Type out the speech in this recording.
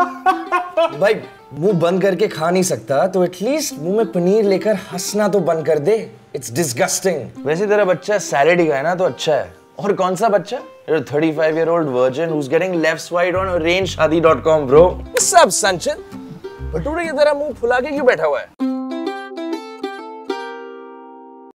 भाई, मुँह बंद करके खा नहीं सकता तो एटलीस्ट मुँह में पनीर लेकर हंसना तो बंद कर दे। इट्स डिस्गस्टिंग वैसे तेरा बच्चा सैलेड ही खाए ना तो अच्छा है। और कौन सा बच्चा? You're a 35 year old virgin who's getting left wide on arrangeshadi.com bro. What's संचित? भटूरे की तरह मुँह फुला के क्यों बैठा हुआ है?